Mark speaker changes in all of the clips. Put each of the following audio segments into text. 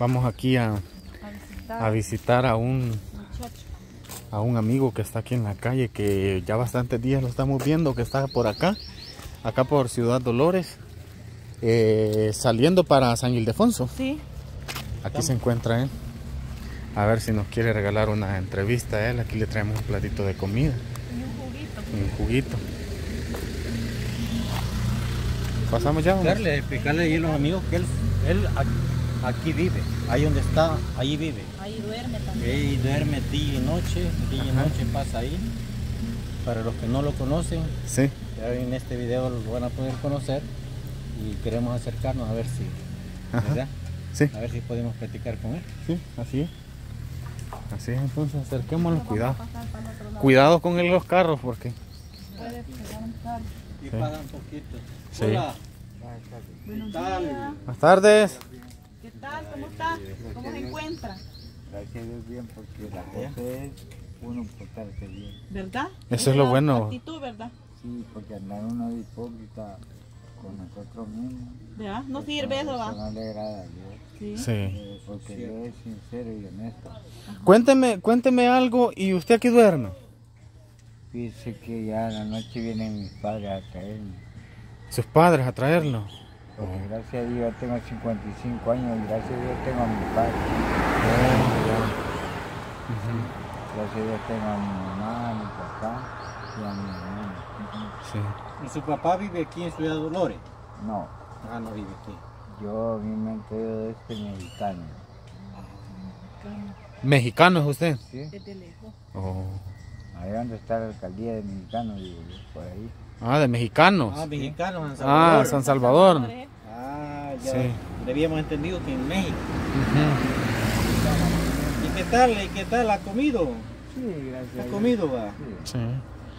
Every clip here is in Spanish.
Speaker 1: Vamos aquí a,
Speaker 2: a visitar
Speaker 1: a visitar a un,
Speaker 2: muchacho.
Speaker 1: a un amigo que está aquí en la calle, que ya bastantes días lo estamos viendo, que está por acá, acá por Ciudad Dolores, eh, saliendo para San Ildefonso.
Speaker 2: Sí,
Speaker 1: Aquí se encuentra él. A ver si nos quiere regalar una entrevista a él. Aquí le traemos un platito de comida,
Speaker 2: y un juguito.
Speaker 1: un juguito. Pasamos ya. vamos?
Speaker 3: Explicarle, explicarle ahí a los amigos que él, aquí vive, ahí donde está, ahí vive.
Speaker 2: Ahí duerme también.
Speaker 3: Y duerme día y noche, día y noche pasa ahí. Para los que no lo conocen,
Speaker 1: Sí.
Speaker 3: ya en este video lo van a poder conocer y queremos acercarnos a ver si,
Speaker 1: Ajá.
Speaker 3: ¿verdad?
Speaker 1: Sí,
Speaker 3: A ver si podemos platicar con él.
Speaker 1: sí, así es. Así es, entonces acerquémonos, cuidado. Cuidado con el- los carros porque...
Speaker 2: Puede pegar un carro.
Speaker 3: Y
Speaker 1: Sí.
Speaker 3: paga un poquito.
Speaker 1: Sí.
Speaker 3: Hola.
Speaker 2: Buenos
Speaker 3: ¿Qué tal?
Speaker 2: días.
Speaker 1: Buenas tardes.
Speaker 2: ¿Qué tal? ¿Cómo está? ¿Cómo se encuentra?
Speaker 4: Gracias a Dios bien, porque la cosa es uno portarse bien.
Speaker 2: ¿Verdad?
Speaker 1: Eso es lo bueno.
Speaker 2: actitud, ¿verdad?
Speaker 4: Sí, porque andar uno de hipócrita con nosotros mismos.
Speaker 2: ¿Verdad? No sirve eso, va.
Speaker 4: no le agrada a Dios.
Speaker 2: Sí.
Speaker 1: Sí.
Speaker 4: eh, porque Dios es sincero y honesto.
Speaker 1: Cuénteme, cuénteme algo y usted aquí duerme.
Speaker 4: Dice que ya en la noche vienen mis padres a traerme.
Speaker 1: Sus padres a traerlo.
Speaker 4: Porque gracias a Dios tengo 55 años y gracias a Dios tengo a mi padre. Gracias a Dios tengo a mi mamá, a mi papá y a mi hermano.
Speaker 1: Sí.
Speaker 3: ¿Y su papá vive aquí en Ciudad Dolores?
Speaker 4: No,
Speaker 3: Ah, no vive aquí.
Speaker 4: yo a mí me entero de este mexicano.
Speaker 1: ¿Mexicano es usted?
Speaker 4: ¿sí?
Speaker 2: Desde lejos.
Speaker 1: Oh.
Speaker 4: Ahí donde está la alcaldía de mexicano, digo yo, por ahí.
Speaker 1: Ah, de mexicanos.
Speaker 3: Ah, mexicano, San
Speaker 1: Ah,
Speaker 3: Salvador.
Speaker 1: San Salvador.
Speaker 3: Ya.
Speaker 1: Sí.
Speaker 3: Habíamos entendido que en México. ¿Y qué tal? ¿Y qué tal? ¿Ha comido?
Speaker 4: Sí, gracias.
Speaker 3: ¿Ha comido, va?
Speaker 4: Sí.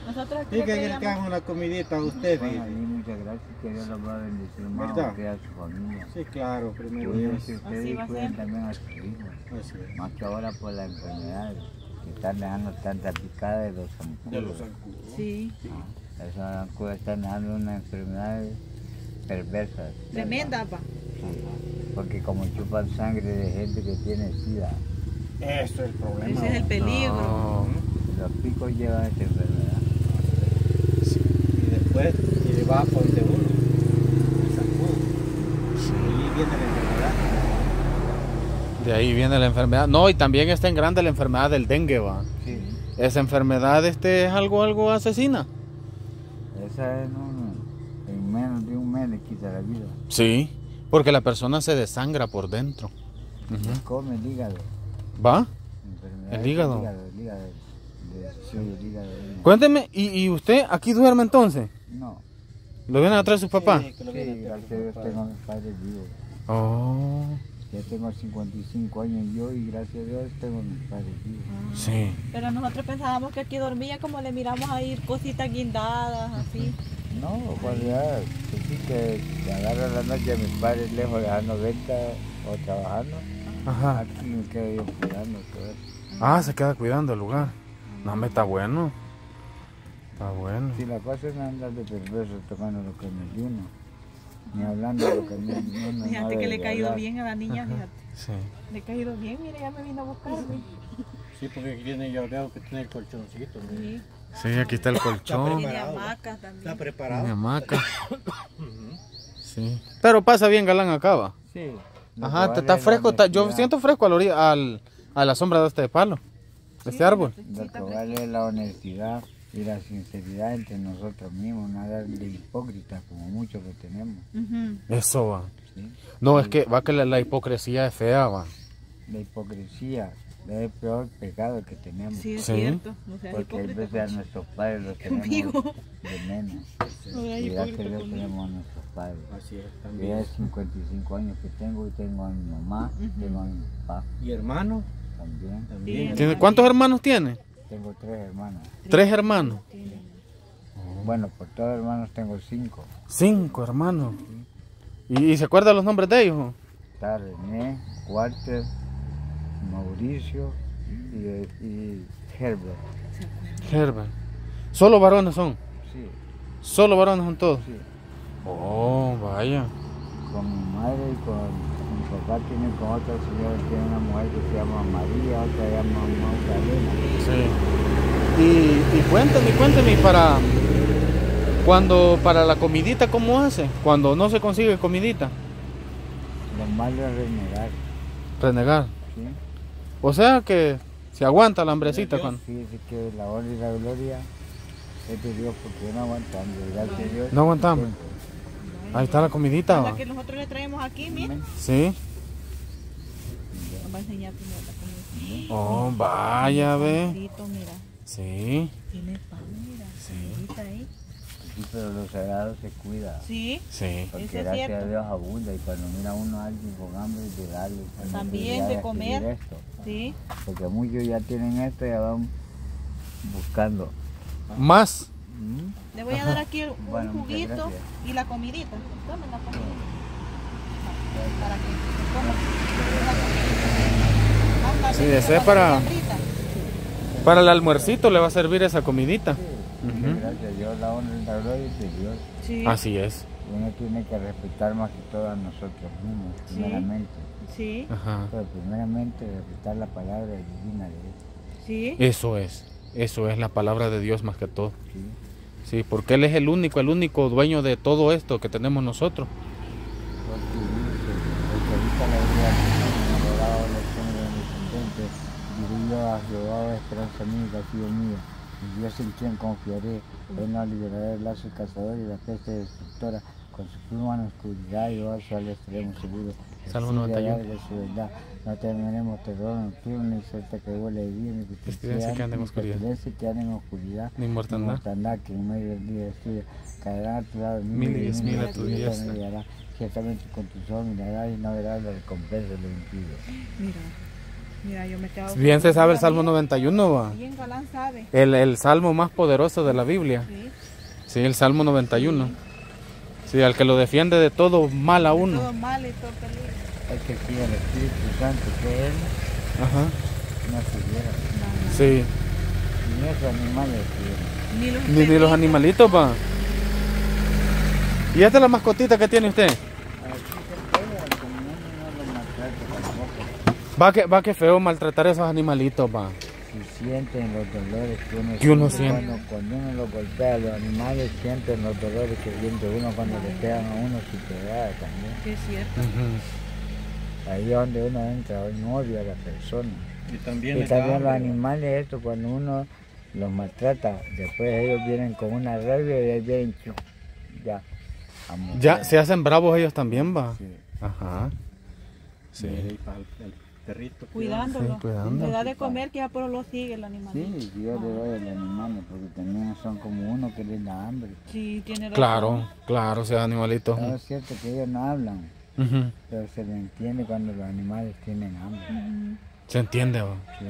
Speaker 2: Nosotros le
Speaker 3: que que haga una comidita a usted,
Speaker 4: Bueno, muchas gracias, que Dios los va a bendecir más,
Speaker 3: ¿Verdad?
Speaker 4: que a su familia.
Speaker 3: Sí, claro, primero Dios.
Speaker 2: Así
Speaker 4: ustedes cuiden también a sus hijos.
Speaker 3: Así es.
Speaker 4: Más que ahora por la enfermedad, que están dejando tanta picada de los
Speaker 3: De los
Speaker 4: zancudos.
Speaker 3: zancudos.
Speaker 2: Sí.
Speaker 4: Ah, Esos zancudos están dejando una enfermedad perversa.
Speaker 2: Tremenda.
Speaker 4: Sí, porque como chupan sangre de gente que tiene sida,
Speaker 3: Eso es el problema.
Speaker 2: Ese es el peligro.
Speaker 1: No.
Speaker 4: los picos llevan esta enfermedad.
Speaker 3: Y después, y le va por de uno. Ahí viene la enfermedad.
Speaker 1: De ahí viene la enfermedad. No, y también está en grande la enfermedad del dengue, va.
Speaker 4: Sí,
Speaker 1: Esa enfermedad este es algo, algo asesina.
Speaker 4: esa en, un, quita la vida.
Speaker 1: Sí. Porque la persona se desangra por dentro.
Speaker 4: Come el hígado.
Speaker 1: ¿Va? ¿El hígado?
Speaker 4: El hígado, de- sí, el hígado. de-
Speaker 1: Cuénteme, ¿y, y usted aquí duerme entonces?
Speaker 4: No,
Speaker 1: ¿Lo vienen a traer sus papás?
Speaker 3: Sí, lo a
Speaker 4: gracias a
Speaker 3: traer
Speaker 4: Dios
Speaker 3: su
Speaker 4: tengo a
Speaker 3: papá.
Speaker 4: mis padres vivos.
Speaker 1: Oh,
Speaker 4: Ya tengo 55 años yo y gracias a Dios tengo a mis padres vivos.
Speaker 1: sí.
Speaker 2: Pero nosotros pensábamos que aquí dormía como le miramos ahí cositas guindadas, así.
Speaker 4: No, cuando ya, pues sí que agarro la noche a mis padres lejos dejando venta o trabajando,
Speaker 1: Ajá.
Speaker 4: aquí me quedo yo cuidando todo.
Speaker 1: Ah, se queda cuidando el lugar. No, me está bueno. Está bueno.
Speaker 4: Si la cosa es andar de perverso tomando lo que me uno, ni hablando de lo que me uno.
Speaker 2: Fíjate que le he caído bien a la niña, fíjate.
Speaker 1: Sí.
Speaker 2: Le he caído bien, mire, ya me vino a buscar.
Speaker 3: Sí, porque aquí tiene, veo que tiene el colchoncito. ¿no?
Speaker 2: Sí.
Speaker 1: Sí, aquí está el colchón.
Speaker 2: Tiene
Speaker 3: Preparado.
Speaker 2: hamacas
Speaker 3: Está
Speaker 2: también.
Speaker 3: preparado.
Speaker 1: Mi hamaca. Sí. Pero pasa bien galán acá, va.
Speaker 4: Sí.
Speaker 1: Ajá, está
Speaker 4: vale es la
Speaker 1: fresco. está- yo siento fresco a la, orilla- al- a la sombra de este palo. De este árbol.
Speaker 4: Lo que vale es la honestidad y la sinceridad entre nosotros mismos, nada de hipócritas como muchos que tenemos.
Speaker 2: Ujú.
Speaker 1: Eso va.
Speaker 4: ¿sí?
Speaker 1: No, es que va que la, la hipocresía es fea, va.
Speaker 4: La hipocresía es el peor pecado que tenemos.
Speaker 2: Sí, es
Speaker 1: Sí.
Speaker 2: cierto. No
Speaker 4: Porque hay veces a nuestros padres los tenemos
Speaker 2: Conmigo.
Speaker 4: de menos.
Speaker 2: No
Speaker 4: Y gracias a
Speaker 2: hipócrita
Speaker 4: Dios tenemos a nuestros padres.
Speaker 3: Así es,
Speaker 4: Yo ya
Speaker 3: también.
Speaker 4: es 55 años que tengo y tengo a mi mamá, tengo a mi papá
Speaker 3: ¿Y hermano?
Speaker 4: también.
Speaker 3: También.
Speaker 1: ¿Tiene, ¿Cuántos hermanos tiene?
Speaker 4: Tengo tres hermanas.
Speaker 1: Tres hermanos.
Speaker 4: Bueno, por todos hermanos tengo cinco.
Speaker 1: Cinco hermanos. ¿Y, y se acuerdan los nombres de ellos?
Speaker 4: Está René, Walter, Mauricio y, y Herbert.
Speaker 1: Herbert. Solo varones son.
Speaker 4: Sí,
Speaker 1: Solo varones son todos.
Speaker 4: sí.
Speaker 1: Oh, vaya.
Speaker 4: Con mi madre y con mis papá tiene con otra señora, tiene una mujer que se llama María, otra se llama Magdalena.
Speaker 1: Sí. Y, y cuéntame, cuéntame, para cuando para la comidita, ¿cómo hace? Cuando no se consigue comidita,
Speaker 4: Lo malo es renegar,
Speaker 1: renegar.
Speaker 4: ¿sí?
Speaker 1: O sea que se aguanta la hambrecita cuando.
Speaker 4: Fíjese que la honra y la gloria es de Dios porque no aguantando, gracias a Dios.
Speaker 1: No aguantamos. Ahí está la comidita.
Speaker 2: La que nosotros le traemos aquí, mira.
Speaker 1: Sí.
Speaker 2: Nos va a enseñar primero la comida.
Speaker 1: Oh, vaya, ve.
Speaker 2: Mira.
Speaker 1: Sí.
Speaker 2: Tiene pan, mira.
Speaker 1: Sí.
Speaker 2: comidita ahí.
Speaker 4: Sí, pero lo sagrado se cuida.
Speaker 2: Sí.
Speaker 1: Sí.
Speaker 4: Porque
Speaker 2: Eso es
Speaker 4: gracias
Speaker 2: cierto.
Speaker 4: a Dios abunda y cuando mira uno a alguien con hambre de darle
Speaker 2: También, de comer.
Speaker 4: Esto.
Speaker 2: Sí.
Speaker 4: Porque muchos ya tienen esto y ya van buscando.
Speaker 1: Más.
Speaker 4: ¿Mm?
Speaker 2: Le voy a dar aquí un
Speaker 4: Bueno,
Speaker 2: juguito y la comidita. Tome la comidita. Para que se coma. La comidita. Anda,
Speaker 1: Sí,
Speaker 2: rica,
Speaker 1: ese es
Speaker 2: la
Speaker 1: para-. Para el almuercito le va a servir esa comidita.
Speaker 4: Gracias a Dios, la honra y la gloria es de Dios.
Speaker 2: Sí.
Speaker 1: Así es.
Speaker 4: Uno tiene que respetar más que todo a nosotros mismos,
Speaker 2: Sí.
Speaker 4: primeramente.
Speaker 2: Sí.
Speaker 1: Ajá.
Speaker 4: Pero primeramente respetar la palabra divina de Dios.
Speaker 2: Sí.
Speaker 1: Eso es. Eso es la palabra de Dios más que todo.
Speaker 4: ¿sí?
Speaker 1: Sí, porque Él es el único, el único dueño de todo esto que tenemos nosotros.
Speaker 4: Porque dice, que la vida enamorado de los hombres omnipotentes, diré yo a Jehová, esperanza mía mío. Y Dios en quien confiaré, Él no liberará del lazo del cazador y la peste destructora. Con su pluma en la oscuridad y oso al extremo seguro.
Speaker 1: Salmo
Speaker 4: Así
Speaker 1: 91.
Speaker 4: alarga su verdad. No temeremos terror nocturno, ni suerte que huele de día, ni
Speaker 1: Pestilencia que anda en
Speaker 4: ni
Speaker 1: oscuridad.
Speaker 4: que anda en oscuridad.
Speaker 1: Ni mortandad.
Speaker 4: mortandad que en medio del día destruye. Caerán a tu lado
Speaker 1: Mil y diez mil a tu
Speaker 4: diestra. Ciertamente con tus ojos mirarás y no verás la recompensa de los impíos.
Speaker 2: Mira. Mira, yo me quedo.
Speaker 1: Bien se sabe el Salmo 91, va.
Speaker 2: Bien galán sabe.
Speaker 1: El, el salmo más poderoso de la Biblia.
Speaker 2: Sí.
Speaker 1: Sí, el Salmo 91. Sí, al que lo defiende de todo mal a
Speaker 2: Todo
Speaker 1: uno.
Speaker 2: mal y todo peligro.
Speaker 4: Hay que siga el Espíritu Santo, que Él
Speaker 1: Ajá.
Speaker 4: no estuviera.
Speaker 1: Sí.
Speaker 4: Ni esos animales.
Speaker 2: Ni los,
Speaker 1: Ni, ni los animalitos, va. ¿Y esta es la mascotita que tiene usted?
Speaker 4: Así se puede, como uno no lo maltrata tampoco.
Speaker 1: Va que, va que feo maltratar a esos animalitos, va.
Speaker 4: Si sienten los dolores que uno,
Speaker 1: Que uno siente.
Speaker 4: Cuando, cuando uno los golpea, los animales sienten los dolores que siente uno cuando le pegan a uno su pegada también.
Speaker 2: Es cierto.
Speaker 4: Ahí es donde uno entra, uno odia a la persona.
Speaker 3: Y también
Speaker 4: Y los animales, esto cuando uno los maltrata, después ellos vienen con una rabia y ahí vienen ya.
Speaker 1: Ya se hacen bravos ellos también, va.
Speaker 4: Sí.
Speaker 1: Ajá.
Speaker 3: Sí,
Speaker 1: Sí.
Speaker 3: Perrito.
Speaker 2: Cuidándolo.
Speaker 1: Sí, cuidando.
Speaker 2: Le da de comer que ya por lo sigue el animal.
Speaker 4: Sí, yo le doy a los animales porque también son como uno que les da hambre.
Speaker 2: Sí, tiene razón.
Speaker 1: Claro, claro, sea animalito.
Speaker 4: No es cierto que ellos no hablan, pero se le entiende cuando los animales tienen hambre.
Speaker 1: Se entiende, va.
Speaker 4: ¿sí?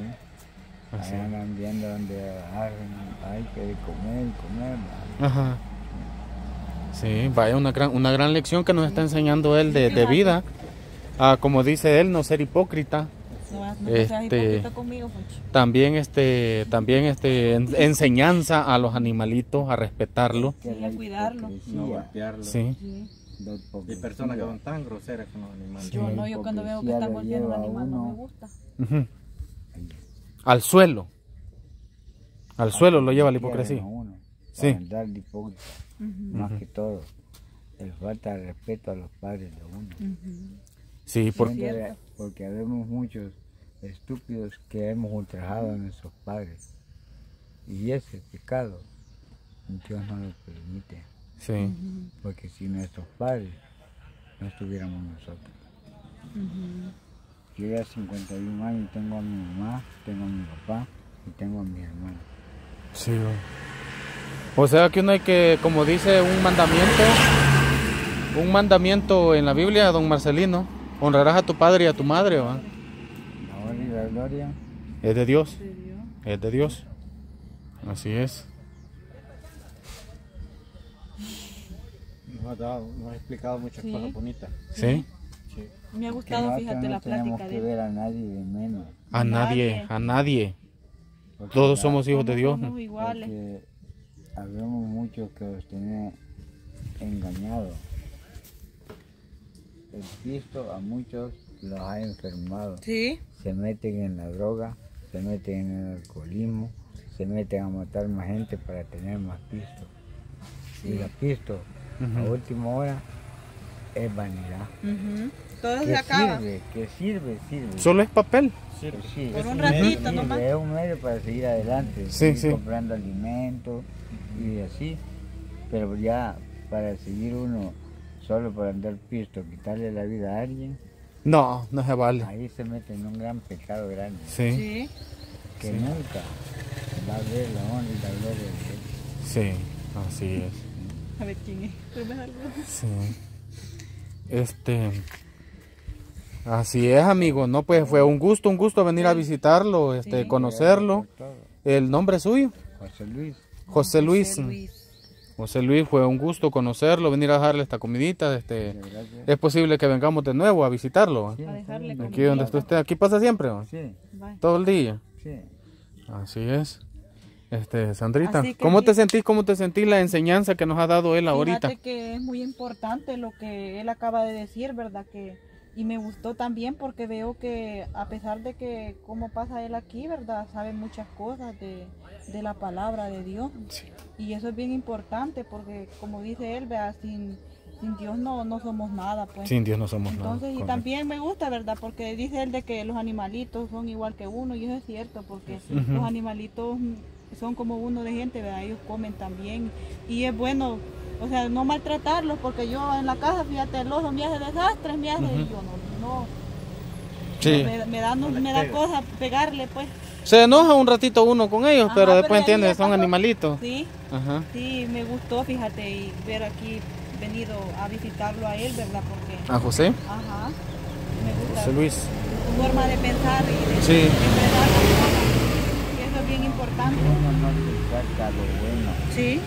Speaker 1: Así.
Speaker 4: Ahí andan viendo donde hay que comer y comer.
Speaker 1: Ajá. Sí, vaya una gran, una gran lección que nos está enseñando él de, de vida. Ah, como dice él, no ser hipócrita.
Speaker 2: No,
Speaker 1: Este-
Speaker 2: hipócrita conmigo.
Speaker 1: También este, también este en- enseñanza a los animalitos a respetarlo.
Speaker 4: Que
Speaker 2: Sí, a cuidarlo.
Speaker 4: hipocresía
Speaker 3: No golpearlo.
Speaker 1: Sí.
Speaker 2: Sí.
Speaker 3: Hay personas que son tan groseras con los animales.
Speaker 2: Yo no, yo cuando veo que están golpeando un
Speaker 4: a
Speaker 2: animal no me gusta.
Speaker 1: Ujú. Al suelo. Al suelo lo lleva la hipocresía.
Speaker 4: A uno,
Speaker 1: Sí.
Speaker 4: andar de hipócrita,
Speaker 2: Ujú,
Speaker 4: más que todo. El falta de respeto a los padres de uno.
Speaker 1: Sí, por-
Speaker 4: Siempre-
Speaker 2: cierto.
Speaker 4: porque habemos muchos estúpidos que hemos ultrajado a nuestros padres. Y ese pecado Dios no lo permite.
Speaker 1: sí.
Speaker 4: Porque si nuestros padres no estuviéramos nosotros.
Speaker 2: Ujú.
Speaker 4: Yo ya 51 años tengo a mi mamá, tengo a mi papá y tengo a mi hermano.
Speaker 1: Sí. O sea que uno hay que, como dice un mandamiento, un mandamiento en la Biblia, don Marcelino, honrarás a tu padre y a tu madre, ¿va?
Speaker 4: La honra y la gloria
Speaker 1: Es de Dios, es de Dios. Así es.
Speaker 3: Nos ha, dado, nos ha explicado muchas
Speaker 2: Sí.
Speaker 3: cosas bonitas.
Speaker 1: ¿Sí?
Speaker 3: Sí.
Speaker 2: Me ha
Speaker 4: que
Speaker 2: gustado, fíjate,
Speaker 4: no
Speaker 2: la
Speaker 4: tenemos
Speaker 2: plática
Speaker 4: que
Speaker 2: de él.
Speaker 4: ver a nadie de menos.
Speaker 1: A nadie,
Speaker 2: Nadie.
Speaker 1: a nadie.
Speaker 4: porque
Speaker 1: Todos somos hijos de Dios.
Speaker 2: Somos iguales.
Speaker 4: Porque habemos muchos que los tienen engañados. He visto a muchos los ha enfermado.
Speaker 2: Sí.
Speaker 4: Se meten en la droga, se meten en el alcoholismo, se meten a matar más gente para tener más pisto. Y la pisto, a última hora, es vanidad.
Speaker 2: Ujú. Todo
Speaker 4: ¿Qué
Speaker 2: se acaba.
Speaker 4: sirve? ¿Qué sirve? Sirve.
Speaker 1: Solo es papel.
Speaker 3: Sí,
Speaker 4: Pues sí,
Speaker 2: Por un ratito
Speaker 4: sirve,
Speaker 2: nomás.
Speaker 4: Es un medio para seguir adelante,
Speaker 1: Sí,
Speaker 4: seguir
Speaker 1: sí.
Speaker 4: comprando alimentos y así. Pero ya para seguir uno solo por andar pisto, quitarle la vida a alguien,
Speaker 1: No, no se vale.
Speaker 4: ahí se mete en un gran pecado grande,
Speaker 1: Sí,
Speaker 2: Sí.
Speaker 4: que nunca va a ver la honra y la gloria de Dios.
Speaker 1: sí, así es.
Speaker 2: A ver quién es.
Speaker 1: Sí. Este. Así es, amigo. No, pues fue un gusto, un gusto venir a visitarlo, este,
Speaker 2: Sí.
Speaker 1: conocerlo. El nombre suyo,
Speaker 4: José Luis,
Speaker 1: José Luis.
Speaker 2: José Luis.
Speaker 1: José Luis, fue un gusto conocerlo, venir a dejarle esta comidita. Este,
Speaker 4: gracias.
Speaker 1: es posible que vengamos de nuevo a visitarlo.
Speaker 4: Sí,
Speaker 2: A dejarle
Speaker 4: sí,
Speaker 1: Aquí donde está usted, aquí pasa siempre.
Speaker 4: Sí,
Speaker 1: todo el día.
Speaker 4: sí.
Speaker 1: Así es. Este, Sandrita, ¿cómo
Speaker 2: sí.
Speaker 1: te sentís? ¿Cómo te sentís la enseñanza que nos ha dado él ahorita?
Speaker 2: Fíjate que es muy importante lo que él acaba de decir, ¿verdad? Que y me gustó también porque veo que a pesar de que cómo pasa él aquí, ¿verdad? Sabe muchas cosas de, de la palabra de Dios. Y eso es bien importante porque como dice él, vea, sin, sin Dios no, no somos nada, pues.
Speaker 1: Sin Dios no somos
Speaker 2: Entonces,
Speaker 1: nada.
Speaker 2: y
Speaker 1: correcto.
Speaker 2: también me gusta, ¿verdad? Porque dice él de que los animalitos son igual que uno, y eso es cierto, porque los animalitos son como uno de gente, ¿verdad? Ellos comen también. Y es bueno, o sea, no maltratarlos, porque yo en la casa, fíjate, el oso me hace desastres, me hace, y yo no, no,
Speaker 1: Sí.
Speaker 2: me, me da, no, me da cosa pegarle, pues.
Speaker 1: Se enoja un ratito uno con ellos,
Speaker 2: Ajá,
Speaker 1: pero después entiende, son animalitos.
Speaker 2: Sí,
Speaker 1: Ajá.
Speaker 2: sí, me gustó, fíjate, y ver aquí, venido a visitarlo a él, ¿verdad? Porque,
Speaker 1: ¿A José?
Speaker 2: ajá, me gusta
Speaker 1: José Luis.
Speaker 2: su forma de pensar y de
Speaker 1: Sí.
Speaker 2: expresar las cosas. Y eso es bien importante.
Speaker 4: Uno no le saca lo bueno
Speaker 2: Sí.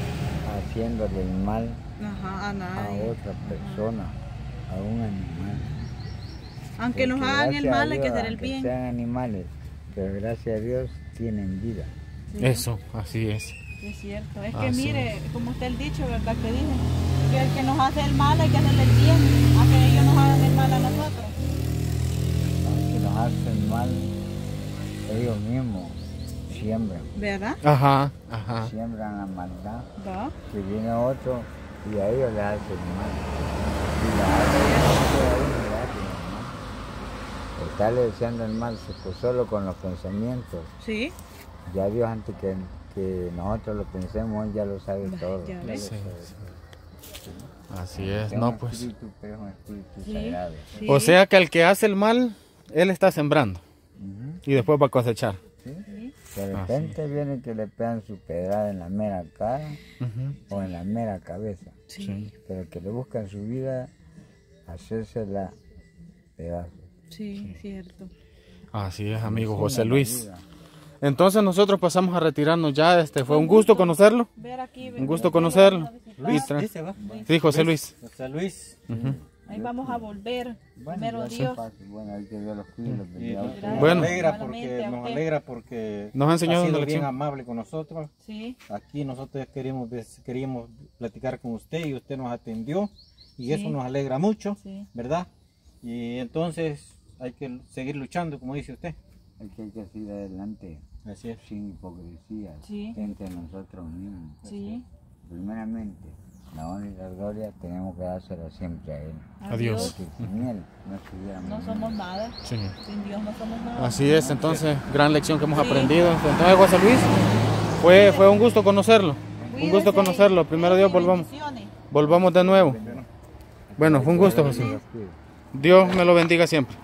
Speaker 4: haciéndole el mal
Speaker 2: Ajá, a
Speaker 4: otra persona, a un animal.
Speaker 2: Aunque nos hagan el mal, hay que hacer el
Speaker 4: aunque
Speaker 2: bien.
Speaker 4: Sean animales, pero gracias a Dios tienen vida.
Speaker 2: Sí,
Speaker 1: Eso, así es.
Speaker 2: es cierto. Es que
Speaker 1: Así
Speaker 2: mire, como está el dicho, ¿verdad? Que dice que el que nos hace el mal hay que hacerle el bien, aunque ellos nos hagan el mal a nosotros.
Speaker 4: Aunque nos hacen mal, ellos mismos siembran,
Speaker 2: ¿Verdad?
Speaker 1: Ajá, ajá.
Speaker 4: siembran la maldad,
Speaker 2: ¿Va?
Speaker 4: que viene otro y a ellos les hacen mal. Y la a hacen mal. Estarle deseando el mal pues, solo con los pensamientos.
Speaker 2: Sí.
Speaker 4: Ya Dios antes que, que nosotros lo pensemos, Él ya lo sabe todo.
Speaker 2: ya
Speaker 4: Él
Speaker 2: ves.
Speaker 4: lo
Speaker 1: Sí, sí. Así es,
Speaker 4: Es
Speaker 1: no
Speaker 4: un
Speaker 1: pues.
Speaker 4: espíritu, pero es un espíritu
Speaker 2: Sí.
Speaker 4: sagrado.
Speaker 2: sí.
Speaker 1: O sea que al que hace el mal, él está sembrando y después va a cosechar.
Speaker 4: De
Speaker 1: Ah,
Speaker 4: repente viene que le pegan su pedrada en la mera cara o en la mera cabeza.
Speaker 2: Sí.
Speaker 4: Pero que le buscan su vida, hacérsela pedazos.
Speaker 2: Sí, cierto.
Speaker 1: Así es, amigo
Speaker 4: Sí,
Speaker 1: José Luis. Entonces nosotros pasamos a retirarnos ya. Este fue un gusto conocerlo.
Speaker 2: Ver aquí.
Speaker 1: Un gusto conocerlo.
Speaker 3: Luis, dice, va.
Speaker 1: Sí, José Luis.
Speaker 3: José Luis.
Speaker 2: Ahí vamos a volver.
Speaker 4: Bueno,
Speaker 2: Dios.
Speaker 4: Bueno, los
Speaker 3: nos, alegra porque nos
Speaker 2: usted.
Speaker 3: alegra porque
Speaker 1: Nos ha enseñado
Speaker 3: sido
Speaker 1: una
Speaker 3: bien amable con nosotros.
Speaker 2: Sí.
Speaker 3: Aquí nosotros queríamos queríamos platicar con usted y usted nos atendió y
Speaker 2: Sí.
Speaker 3: eso nos alegra mucho,
Speaker 2: Sí.
Speaker 3: ¿verdad? Y entonces hay que seguir luchando, como dice usted.
Speaker 4: Hay que, hay que seguir adelante
Speaker 3: Así es.
Speaker 4: sin hipocresía
Speaker 2: Sí.
Speaker 4: entre nosotros mismos.
Speaker 2: Sí.
Speaker 4: Primeramente, la honra y la gloria tenemos que dársela siempre a Él.
Speaker 1: Adiós.
Speaker 4: Porque sin Él no estuviéramos.
Speaker 2: No somos nada.
Speaker 1: Sí.
Speaker 2: Sin Dios no somos nada.
Speaker 1: Así es, entonces, gran lección que hemos
Speaker 2: Sí.
Speaker 1: aprendido. Entonces, José Luis, fue, fue un gusto conocerlo. Un gusto conocerlo. Primero Dios, volvamos. Volvamos de nuevo. Bueno, fue un gusto, José. Dios me lo bendiga siempre.